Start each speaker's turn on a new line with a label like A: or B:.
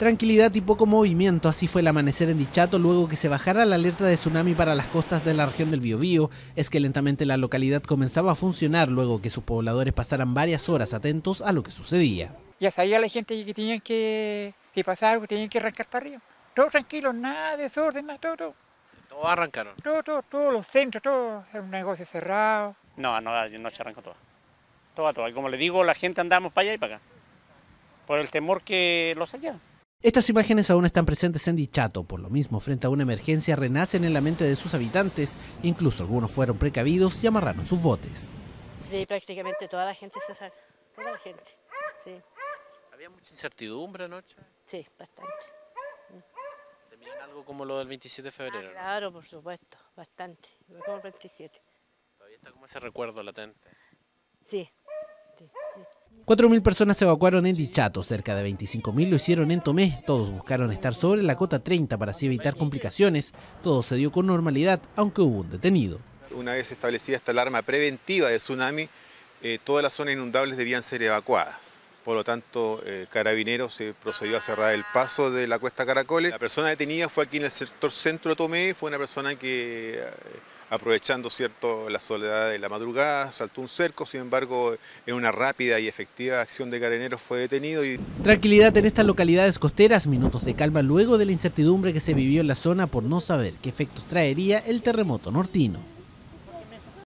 A: Tranquilidad y poco movimiento, así fue el amanecer en Dichato luego que se bajara la alerta de tsunami para las costas de la región del Biobío. Es que lentamente la localidad comenzaba a funcionar luego que sus pobladores pasaran varias horas atentos a lo que sucedía.
B: Ya sabía la gente que tenían que, que pasar algo, tenían que arrancar para arriba. Todo tranquilo, nada de desorden, nada, todo, todo.
C: Todos arrancaron.
B: Todo, todo, todos los centros, todo, era un negocio cerrado.
D: No, no, no se arrancó todo. Todo, todo. Y como le digo, la gente andamos para allá y para acá. Por el temor que los allá.
A: Estas imágenes aún están presentes en Dichato, por lo mismo, frente a una emergencia renacen en la mente de sus habitantes, incluso algunos fueron precavidos y amarraron sus botes.
E: Sí, prácticamente toda la gente se saca, toda la gente, sí.
C: ¿Había mucha incertidumbre anoche?
E: Sí, bastante.
C: ¿Temían algo como lo del 27 de febrero?
E: Ah, claro, por supuesto, bastante, como el 27.
C: Todavía está como ese recuerdo latente.
E: Sí.
A: 4.000 personas se evacuaron en Dichato, cerca de 25.000 lo hicieron en Tomé. Todos buscaron estar sobre la cota 30 para así evitar complicaciones. Todo se dio con normalidad, aunque hubo un detenido.
F: Una vez establecida esta alarma preventiva de tsunami, eh, todas las zonas inundables debían ser evacuadas. Por lo tanto, eh, Carabineros se procedió a cerrar el paso de la cuesta Caracoles. La persona detenida fue aquí en el sector centro de Tomé, fue una persona que... Eh, aprovechando cierto la soledad de la madrugada, saltó un cerco, sin embargo, en una rápida y efectiva acción de carabineros fue detenido. Y...
A: Tranquilidad en estas localidades costeras, minutos de calma luego de la incertidumbre que se vivió en la zona por no saber qué efectos traería el terremoto nortino.